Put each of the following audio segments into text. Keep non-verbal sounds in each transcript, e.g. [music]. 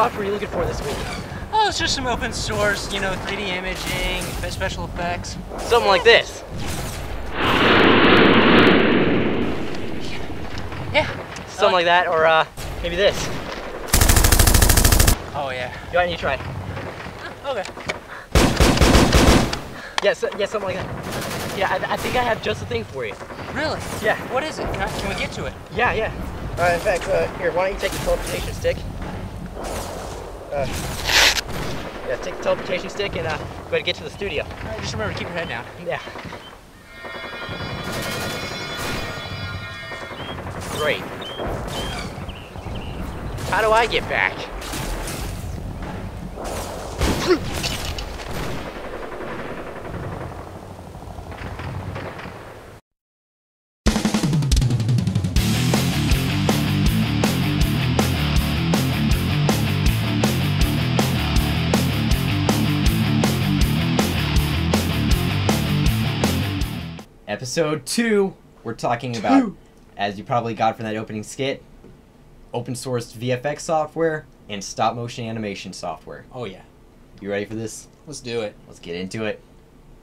software are you looking for this week? Oh, it's just some open source, you know, 3D imaging, special effects. Something like this. Yeah. Something like that, or uh, maybe this. Oh yeah. Go ahead and you try. Okay. Yeah, so, yeah, something like that. Yeah, I, I think I have just the thing for you. Really? Yeah. What is it? Can, I, can we get to it? Yeah, yeah. Uh, in fact, uh, here, why don't you take the teleportation stick? Uh, yeah, take the teleportation stick and uh, go ahead and get to the studio. Right, just remember to keep your head down. Yeah. Great. How do I get back? Episode two, we're talking about, as you probably got from that opening skit, open source VFX software and stop motion animation software. Oh yeah. You ready for this? Let's do it. Let's get into it.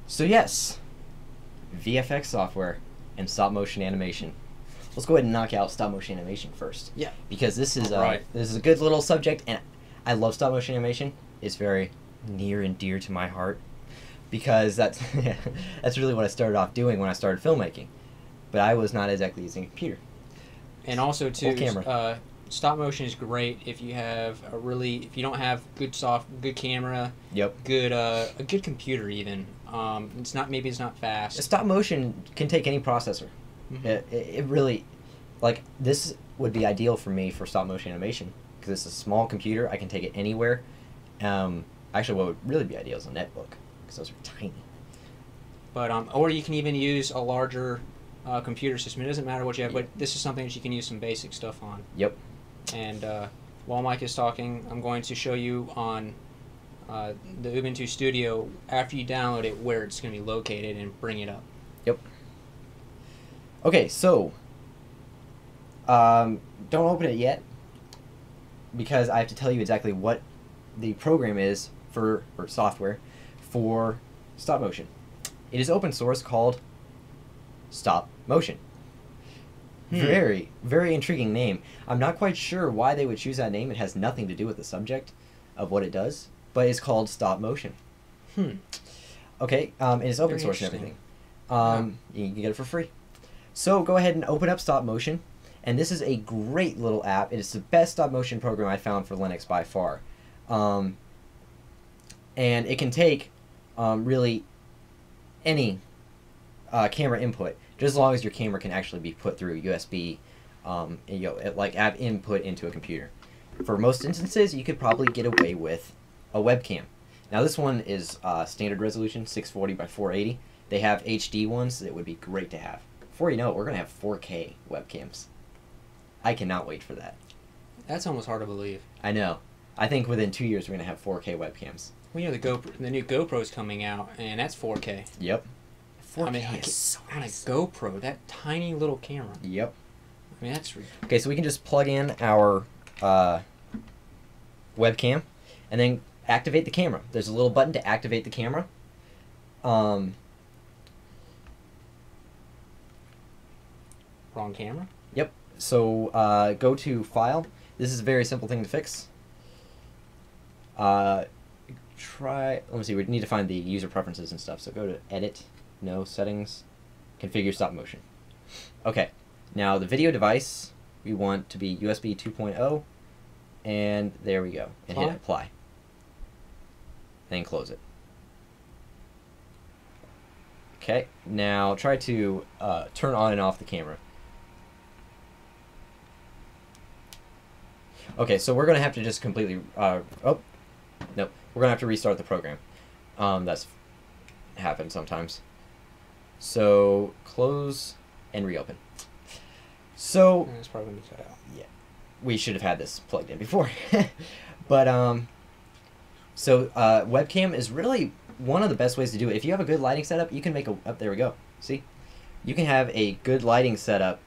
So yes, VFX software and stop motion animation. Let's go ahead and knock out stop motion animation first. Yeah. Because this is uh, Alright. this is a good little subject, and I love stop motion animation. It's very near and dear to my heart because that's [laughs] that's really what I started off doing when I started filmmaking. But I was not exactly using a computer. And also too, camera. Uh, stop motion is great if you have a really if you don't have good soft good camera, Yep. good uh, a good computer even. Um, it's not maybe it's not fast. Stop motion can take any processor. Mhm. It, it, it really, like this would be ideal for me for stop motion animation because it's a small computer. I can take it anywhere. Um, actually, what would really be ideal is a netbook because those are tiny. But um, or you can even use a larger uh, computer system. It doesn't matter what you have, but this is something that you can use some basic stuff on. Yep. And uh, while Mike is talking, I'm going to show you on uh, the Ubuntu Studio after you download it where it's going to be located and bring it up. Yep. Okay, so um, don't open it yet because I have to tell you exactly what the program is for or software for stop motion. It is open source called Stop Motion. Hmm. Very, very intriguing name. I'm not quite sure why they would choose that name. It has nothing to do with the subject of what it does, but it's called Stop Motion. Hmm. Okay, um, and it's open Very source and everything. Um, You can get it for free. So go ahead and open up Stop Motion, and this is a great little app. It is the best stop motion program I found for Linux by far, um, and it can take um, really any uh, camera input, just as long as your camera can actually be put through USB, um, you know, it- like have input into a computer. For most instances, you could probably get away with a webcam. Now this one is uh, standard resolution, 640 by 480. They have HD ones that would be great to have. Before you know it, we're gonna have 4K webcams. I cannot wait for that. That's almost hard to believe. I know. I think within two years we're gonna have 4K webcams. Well, you know the GoPro, the new GoPro's coming out, and that's 4K. Yep. 4K I mean, I is get- so on a. GoPro, that tiny little camera. Yep. I mean, that's re- Okay, so we can just plug in our uh, webcam, and then activate the camera. There's a little button to activate the camera. Um, wrong camera. Yep. So uh, go to File. This is a very simple thing to fix. Uh, try. Let me see. We need to find the user preferences and stuff. So go to Edit, No Settings, Configure Stop Motion. Okay. Now the video device we want to be USB 2.0, and there we go. And hit Apply? Apply. Then close it. Okay. Now try to uh, turn on and off the camera. Okay, so we're gonna have to just completely. Uh, oh, we're gonna have to restart the program. Um, that's happened sometimes. So close and reopen. So That's probably cut out. we should have had this plugged in before, [laughs] but um, so uh, webcam is really one of the best ways to do it. If you have a good lighting setup, you can make a. Up there we go. See, you can have a good lighting setup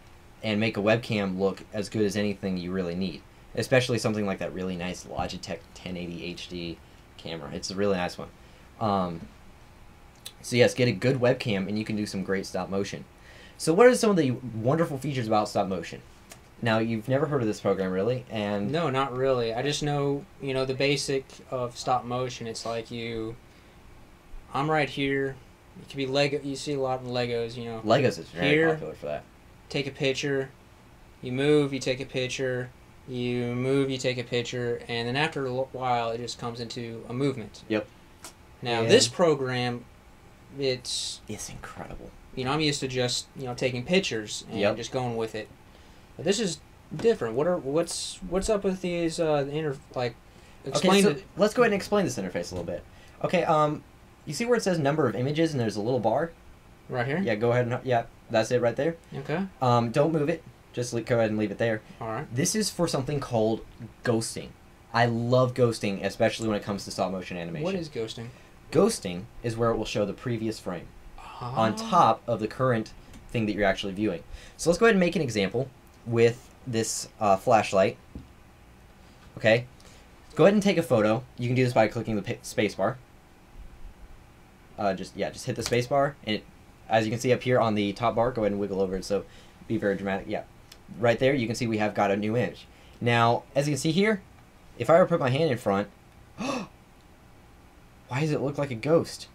and make a webcam look as good as anything you really need. Especially something like that really nice Logitech 1080 HD camera. It's a really nice one. Um, so yes, get a good webcam and you can do some great stop motion. So what are some of the wonderful features about stop motion? Now you've never heard of this program really, and No, not really. I just know, you know, the basic of stop motion. It's like you. I'm right here. It could be Lego. You see a lot in Legos. You know, Legos is very Here- popular for that. take a picture. You move. You take a picture. You move. You take a picture, and then after a while, it just comes into a movement. Yep. Now this program, it's It's incredible. you know I'm used to just you know taking pictures and Yep. just going with it. But this is different. What are what's what's up with these uh inter like explain okay, so let's go ahead and explain this interface a little bit. Okay, um, you see where it says number of images and there's a little bar? right here. Yeah, go ahead and yeah, that's it right there. Okay. Um, don't move it. Just go ahead and leave it there. All right. This is for something called ghosting. I love ghosting, especially when it comes to stop motion animation. What is ghosting? ghosting? Is where it will show the previous frame on Ah. top of the current thing that you're actually viewing. So let's go ahead and make an example with this uh, flashlight. Okay, go ahead and take a photo. You can do this by clicking the pa- space bar. Uh, just yeah, just hit the space bar, and it, as you can see up here on the top bar, go ahead and wiggle over it. So be very dramatic. Yeah, right there, you can see we have got a new image. Now, as you can see here, if I were to put my hand in front, [gasps] why does it look like a ghost?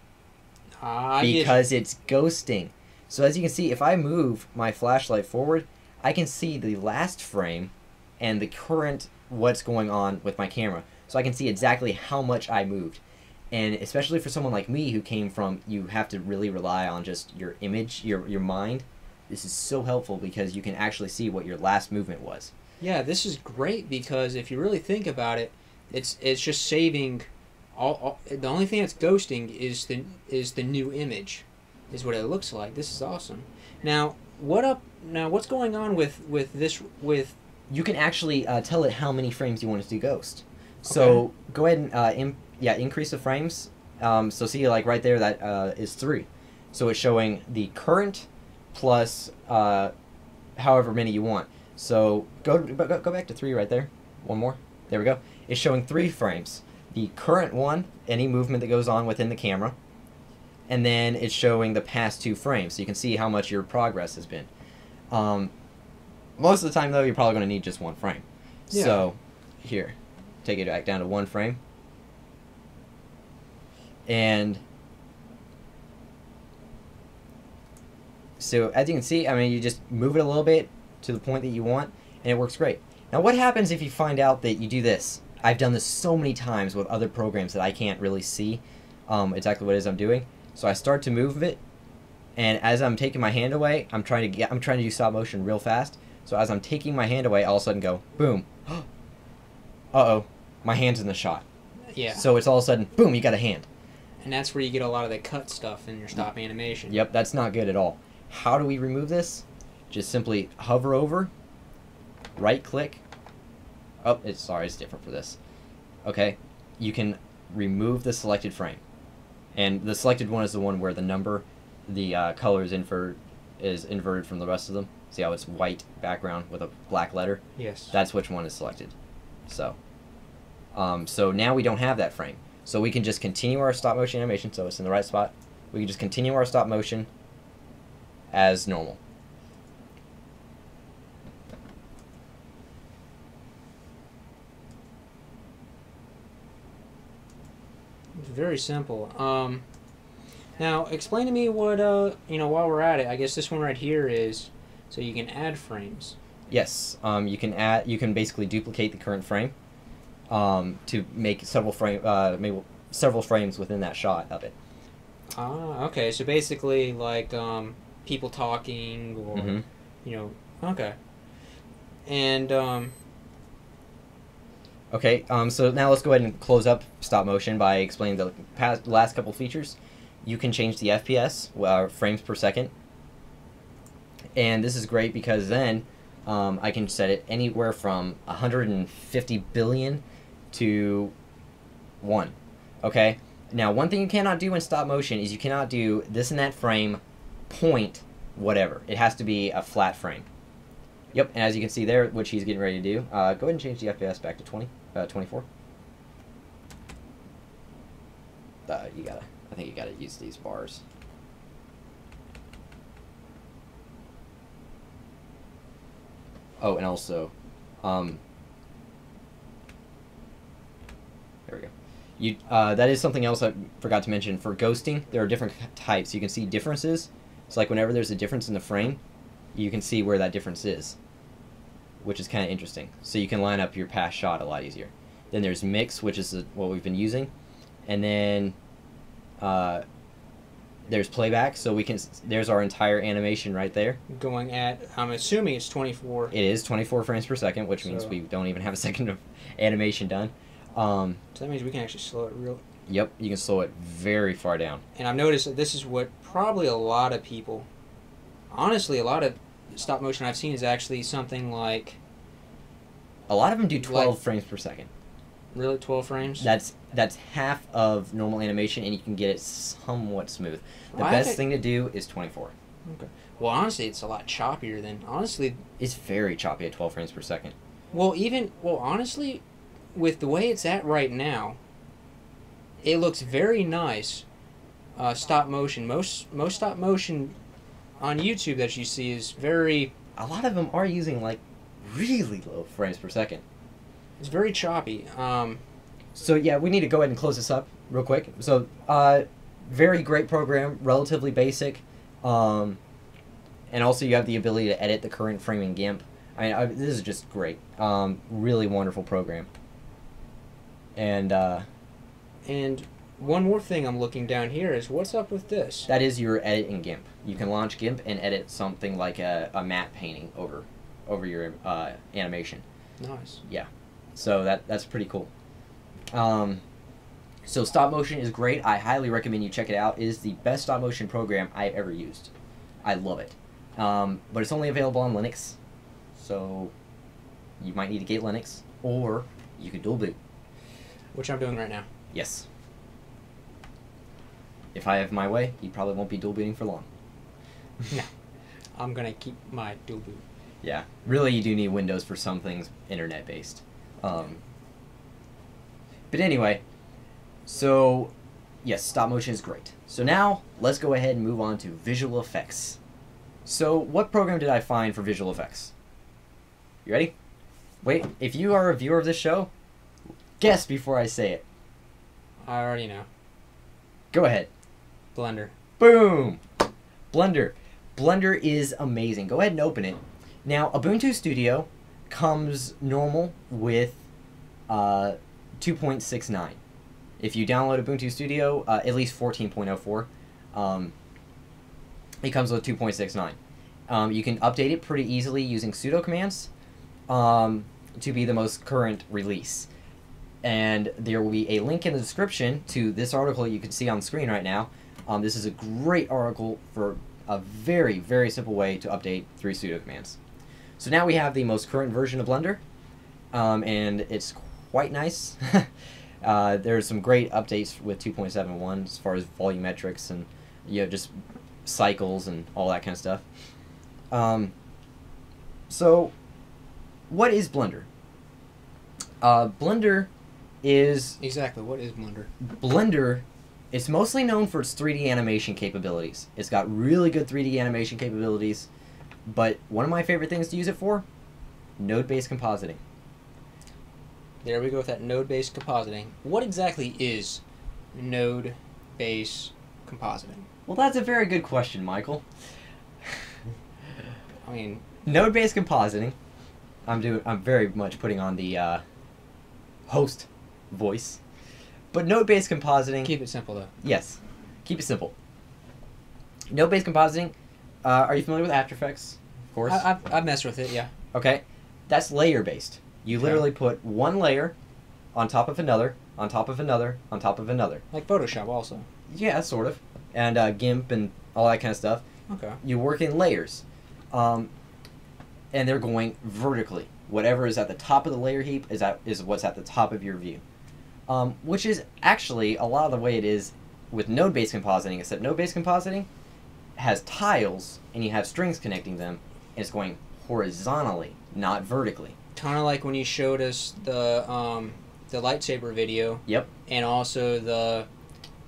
Ah, you. because it's ghosting. So as you can see, if I move my flashlight forward, I can see the last frame and the current what's going on with my camera. So I can see exactly how much I moved. And especially for someone like me who came from you have to really rely on just your image, your your mind. This is so helpful because you can actually see what your last movement was. Yeah, this is great because if you really think about it, it's it's just saving. All, all the only thing that's ghosting is the is the new image, is what it looks like. This is awesome. Now, what up? Now, what's going on with with this with? you can actually uh, tell it how many frames you want it to ghost. So go ahead and uh, yeah increase the frames. Um, so see like right there that uh, is three. So it's showing the current plus uh, however many you want. So go, go go back to three right there. One more. There we go. It's showing three frames. The current one, any movement that goes on within the camera, and then it's showing the past two frames, so you can see how much your progress has been. Um, most of the time, though, you're probably going to need just one frame. Yeah. So, here, take it back down to one frame. And so, as you can see, I mean, you just move it a little bit to the point that you want, and it works great. Now, what happens if you find out that you do this? I've done this so many times with other programs that I can't really see um, exactly what it is I'm doing. So I start to move it, and as I'm taking my hand away, I'm trying to get, I'm trying to do stop motion real fast. So as I'm taking my hand away, I all of a sudden go boom. [gasps] uh oh, my hand's in the shot. Yeah, So it's all of a sudden boom, you got a hand. and that's where you get a lot of the cut stuff in your stop animation. Yep, that's not good at all. How do we remove this? Just simply hover over, right click. Oh, it's sorry, it's different for this. Okay, you can remove the selected frame, and the selected one is the one where the number, the uh, color is invert is inverted from the rest of them. See how it's white background with a black letter? Yes. That's which one is selected. So, um, so now we don't have that frame. So we can just continue our stop motion animation. So it's in the right spot. We can just continue our stop motion as normal. It's very simple. Um, now explain to me what uh you know while we're at it. I guess this one right here is so you can add frames. Yes, um, you can add. You can basically duplicate the current frame um, to make several frame, uh, maybe several frames within that shot of it. Ah, okay. So basically, like um, people talking or Mhm. you know, okay. And um, Okay, um, so now let's go ahead and close up stop motion by explaining the past last couple features. You can change the FPS, uh, frames per second, and this is great because then um, I can set it anywhere from 150 billion to one. Okay, now one thing you cannot do in stop motion is you cannot do this and that frame point whatever. It has to be a flat frame. Yep, and as you can see there, which he's getting ready to do, uh, go ahead and change the FPS back to 20, uh, 24. Uh, you gotta, I think you gotta use these bars. Oh, and also, um, there we go. You, uh, that is something else I forgot to mention. For ghosting, there are different types. You can see differences. So like whenever there's a difference in the frame, you can see where that difference is, which is kind of interesting. So you can line up your past shot a lot easier. Then there's mix, which is what we've been using, and then uh, there's playback. So we can there's our entire animation right there. Going at, I'm assuming it's 24. It is 24 frames per second, which means we don't even have a [laughs] second of animation done. Um, So that means we can actually slow it real. Yep, you can slow it very far down. And I've noticed that this is what probably a lot of people, honestly, a lot of stop motion I've seen is actually something like A lot of them do 12 Like- frames per second. really 12 frames. That's that's half of normal animation, and you can get it somewhat smooth. The Well, best think- thing to do is 24. Okay. well, honestly, it's a lot choppier than honestly. It's very choppy at 12 frames per second. Well, even well, honestly, with the way it's at right now, it looks very nice. Uh, stop motion. Most most stop motion on YouTube that you see is very A lot of them are using like really low frames per second. it's very choppy. Um, So yeah, we need to go ahead and close this up real quick. So, uh, very great program, relatively basic, um, and also you have the ability to edit the current frame in GIMP. I mean, I, this is just great. Um, really wonderful program. And uh, and one more thing I'm looking down here is what's up with this? that is your edit in GIMP. You can launch GIMP and edit something like a, a matte painting over over your uh, animation. Nice. Yeah. So that that's pretty cool. Um, so stop motion is great. I highly recommend you check it out. It is the best stop motion program I've ever used. I love it. Um, but it's only available on Linux, so you might need to get Linux, or you could dual boot. Which I'm doing right now. Yes. If I have my way, he probably won't be dual booting for long. [laughs] no. I'm gonna keep my dual boot. Yeah, really, you do need Windows for some things internet based. Um, but anyway, so yes, stop motion is great. So now let's go ahead and move on to visual effects. So, what program did I find for visual effects? You ready? Wait, if you are a viewer of this show, guess before I say it. I already know. Go ahead. Blender. Boom! Blender. Blender is amazing. Go ahead and open it. Now, Ubuntu Studio comes normal with uh, 2.69. If you download Ubuntu Studio, uh, at least 14.04, um, it comes with 2.69. Um, you can update it pretty easily using sudo commands um, to be the most current release. And there will be a link in the description to this article you can see on the screen right now. Um, this is a great article for a very, very simple way to update three sudo commands. So now we have the most current version of Blender, um, and it's quite nice. [laughs] uh, there's some great updates with 2.71 as far as volumetrics and you know just cycles and all that kind of stuff. Um, so, what is Blender? Uh, Blender is Exactly. What is Blender? Blender it's mostly known for its 3D animation capabilities. It's got really good 3D animation capabilities, but one of my favorite things to use it for node-based compositing. There we go with that node-based compositing. What exactly is node-based compositing? Well, that's a very good question, Michael. I mean, node-based compositing. I'm doing I'm very much putting on the uh, host voice. But node-based compositing keep it simple though. Yes. Keep it simple. Node-based compositing. Uh, are you familiar with After Effects? Of course. I, I've, I've messed with it. Yeah. okay. That's layer-based. You Okay. literally put one layer on top of another, on top of another, on top of another. Like Photoshop also. Yeah, sort of. And uh, GIMP and all that kind of stuff. Okay. You work in layers. Um, and they're going vertically. Whatever is at the top of the layer heap is at, is what's at the top of your view. Um, which is actually a lot of the way it is with node-based compositing, except node-based compositing, has tiles and you have strings connecting them, and it's going horizontally, not vertically. Kind of like when you showed us the um, the lightsaber video. Yep. And also the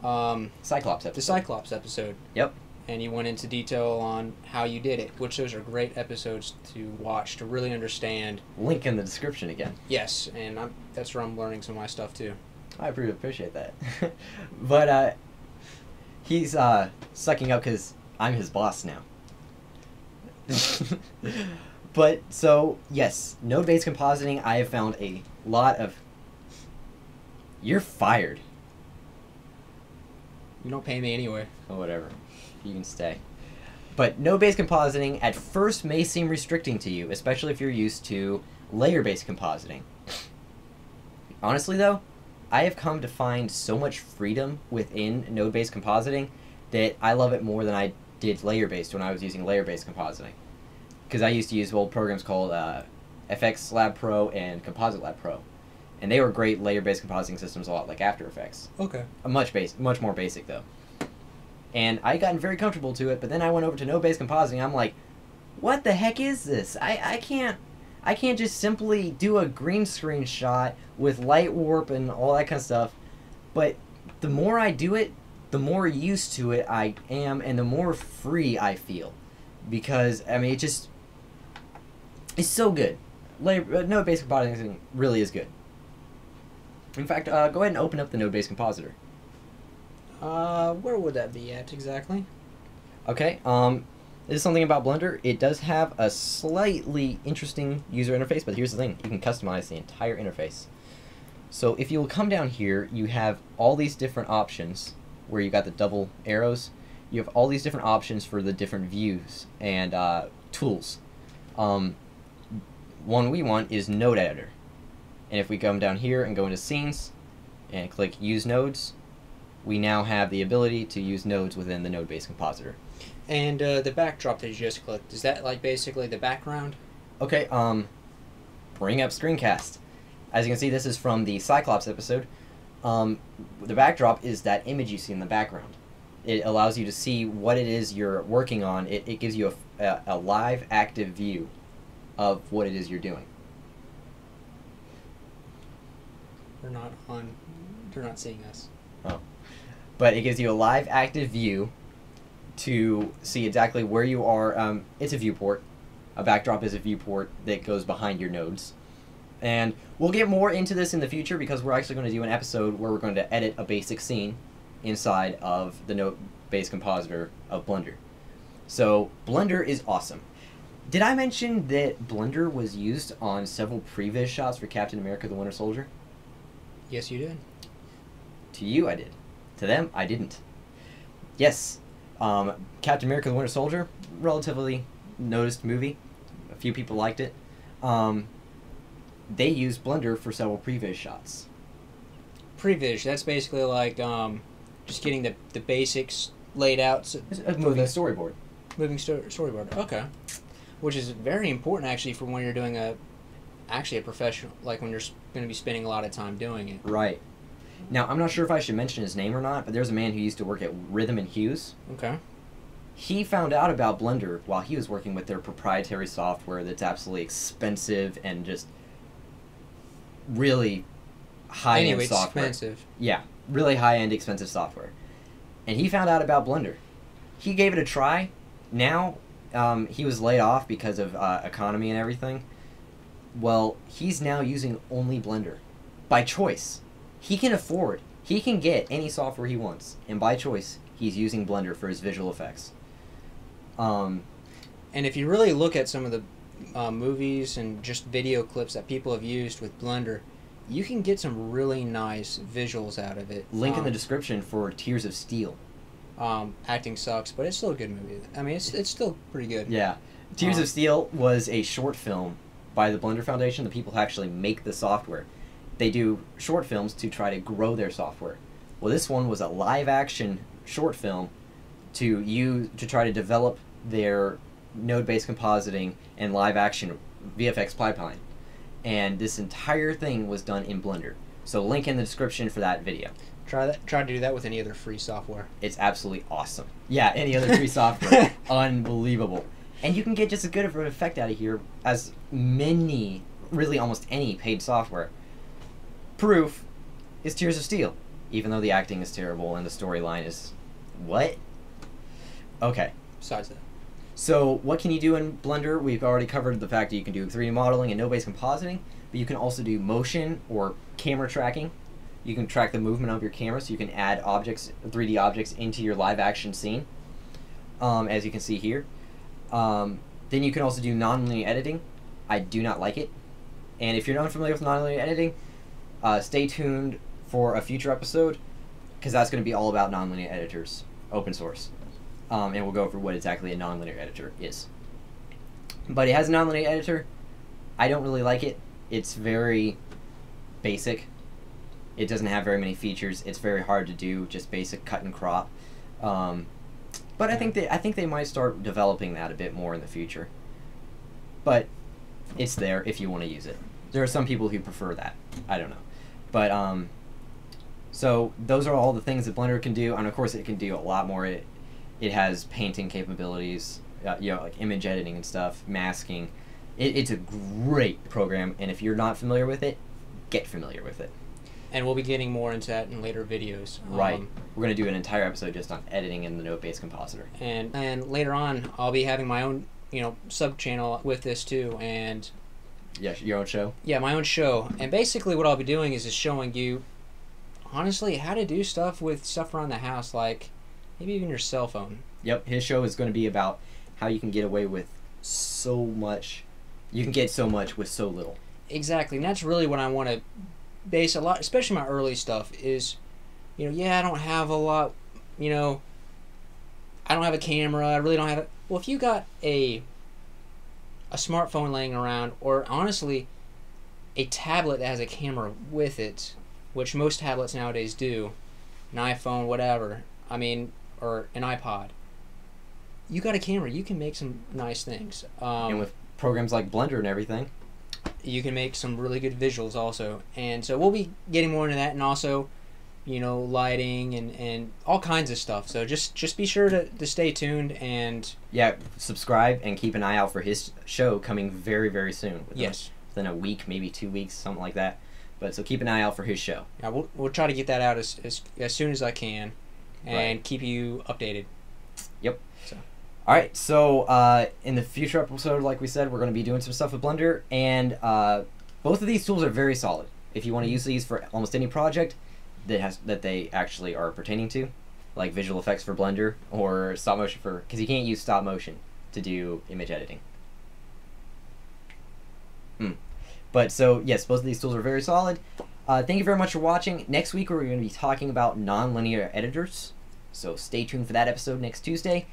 um, Cyclops the episode. Cyclops episode. Yep. And you went into detail on how you did it, which those are great episodes to watch to really understand. Link in the description again. Yes, and I'm, that's where I'm learning some of my stuff too. I appreciate that. [laughs] but uh, he's uh, sucking up because I'm his boss now. [laughs] but so yes, node-based compositing. I have found a lot of. You're fired. You don't pay me anyway. or whatever. You can stay. But node-based compositing at first may seem restricting to you, especially if you're used to layer-based compositing. Honestly, though, I have come to find so much freedom within node-based compositing that I love it more than I did layer-based when I was using layer-based compositing. Because I used to use old programs called uh, FX Lab Pro and Composite Lab Pro, and they were great layer-based compositing systems, a lot like After Effects Okay. a much base, much more basic though. And I gotten very comfortable to it, but then I went over to node-based compositing. I'm like, what the heck is this? I, I can't I can't just simply do a green screen shot with light warp and all that kind of stuff. But the more I do it, the more used to it I am, and the more free I feel, because I mean it just it's so good. Layer, uh, node based compositing really is good. In fact, uh, go ahead and open up the node based compositor. Uh, where would that be at exactly? Okay. Um, this is something about Blender. It does have a slightly interesting user interface, but here's the thing: you can customize the entire interface. So if you will come down here, you have all these different options where you got the double arrows. You have all these different options for the different views and uh, tools. Um, one we want is Node Editor, and if we come down here and go into Scenes and click Use Nodes, we now have the ability to use nodes within the node-based compositor. And uh, the backdrop that you just clicked is that like basically the background? Okay, um, bring up screencast. As you can see, this is from the Cyclops episode. Um, the backdrop is that image you see in the background. It allows you to see what it is you're working on. It, it gives you a, a, a live, active view of what it is you're doing. They're not on. They're not seeing us. Oh, but it gives you a live, active view to see exactly where you are. Um, it's a viewport. A backdrop is a viewport that goes behind your nodes. And we'll get more into this in the future because we're actually going to do an episode where we're going to edit a basic scene inside of the node-based compositor of Blender. So Blender is awesome. Did I mention that Blender was used on several previs shots for Captain America: The Winter Soldier? Yes, you did. To you, I did. To them, I didn't. Yes, um, Captain America: The Winter Soldier, relatively noticed movie. A few people liked it. Um, they used Blender for several previs shots. Previs. That's basically like um, just getting the the basics laid out. So, It's a moving storyboard. moving sto- storyboard. Okay. Which is very important actually for when you're doing a actually a professional like when you're going to be spending a lot of time doing it. Right. Now, I'm not sure if I should mention his name or not, but there's a man who used to work at Rhythm and Hues. Okay. He found out about Blender while he was working with their proprietary software that's absolutely expensive and just really high end anyway, software. expensive. Yeah, really high end, expensive software. And he found out about Blender. He gave it a try. Now, um, he was laid off because of uh, economy and everything. Well, he's now using only Blender by choice. He can afford, he can get any software he wants, and by choice, he's using Blender for his visual effects. Um, And if you really look at some of the uh, movies and just video clips that people have used with Blender, you can get some really nice visuals out of it. link in Um, the description for Tears of Steel. Um, acting sucks, but it's still a good movie. I mean, it's it's still pretty good. Yeah. Tears Uh, of Steel was a short film by the Blender Foundation, the people who actually make the software. They do short films to try to grow their software. Well, this one was a live action short film to use to try to develop their node-based compositing and live action VFX pipeline. And this entire thing was done in Blender. So link in the description for that video. Try that. Try to do that with any other free software. It's absolutely awesome. Yeah, any other free software, [laughs] unbelievable. And you can get just as good of an effect out of here as many, really almost any paid software. Proof is Tears of Steel, even though the acting is terrible and the storyline is what? Okay. Besides that, So what can you do in Blender? We've already covered the fact that you can do 3D modeling and node-based compositing, but you can also do motion or camera tracking. You can track the movement of your camera, so you can add objects, 3D objects, into your live-action scene, um, as you can see here. Um, then you can also do non-linear editing. I do not like it, and if you're not familiar with non-linear editing, uh, stay tuned for a future episode, because that's going to be all about non-linear editors, open source um, and we'll go over what exactly a nonlinear editor is. But it has a nonlinear editor. I don't really like it. It's very basic. It doesn't have very many features. It's very hard to do, just basic cut and crop. Um, but I think they I think they might start developing that a bit more in the future. But it's there if you want to use it. There are some people who prefer that. I don't know. But um, so those are all the things that Blender can do, and of course it can do a lot more. It it has painting capabilities, uh, you know, like image editing and stuff, masking. It, it's a great program, and if you're not familiar with it, get familiar with it. and we'll be getting more into that in later videos. Right. Um, We're gonna do an entire episode just on editing in the node-based compositor. and and later on, I'll be having my own you know sub channel with this too, and Yeah, your own show. yeah, my own show. And basically, what I'll be doing is just showing you, honestly, how to do stuff with stuff around the house, like maybe even your cell phone. Yep, his show is going to be about how you can get away with so much. You can get so much with so little. Exactly, and that's really what I want to base a lot, especially my early stuff. Is, you know, yeah, I don't have a lot, you know. I don't have a camera. I really don't have it. Well, if you got a a smartphone laying around, or honestly, a tablet that has a camera with it, which most tablets nowadays do, an iPhone, whatever. I mean, or an iPod. You got a camera. You can make some nice things. Um, and with programs like Blender and everything, you can make some really good visuals also and so we'll be getting more into that and also you know lighting and and all kinds of stuff so just just be sure to, to stay tuned and yeah, subscribe and keep an eye out for his show coming very, very soon. Within, yes Within a week, maybe two weeks, something like that. But so keep an eye out for his show. yeah, we'll, we'll try to get that out as, as, as soon as i can and Right. keep you updated Yep. So. All right, so uh, in the future episode, like we said, we're going to be doing some stuff with Blender, and uh, both of these tools are very solid. If you want to use these for almost any project that has that they actually are pertaining to, like visual effects for Blender or stop motion for, because you can't use stop motion to do image editing. Hmm. But so yes, both of these tools are very solid. Uh, thank you very much for watching. Next week we're going to be talking about non-linear editors, so stay tuned for that episode next Tuesday.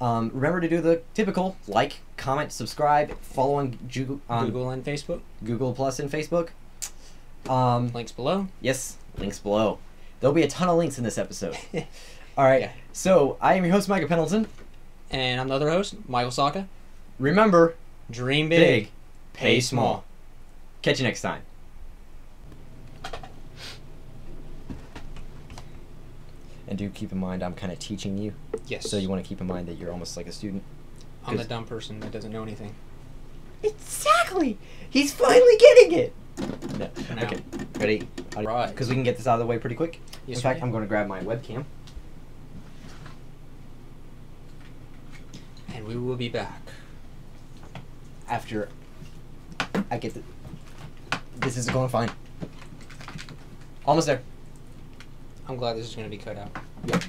Um, remember to do the typical like, comment, subscribe, follow on Google, on Google. google and facebook Google Plus and Facebook. Um, links below yes, links below. There'll be a ton of links in this episode. All right. [laughs] Yeah. So I am your host, Micah Pendleton. and i'm the other host michael sawka Remember, dream big, big, pay small. Catch you next time. And do keep in mind, I'm kind of teaching you, yes so you want to keep in mind that you're almost like a student. i'm the dumb person that doesn't know anything Exactly. He's finally getting it. No. Okay. Ready? Right. Because we can get this out of the way pretty quick. Yes, In fact, I'm going to grab my webcam. and we will be back after I get the. This is going fine. Almost there. i'm glad this is going to be cut out Yep.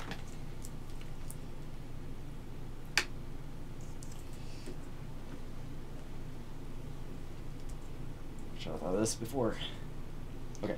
Should have thought of this before. Okay.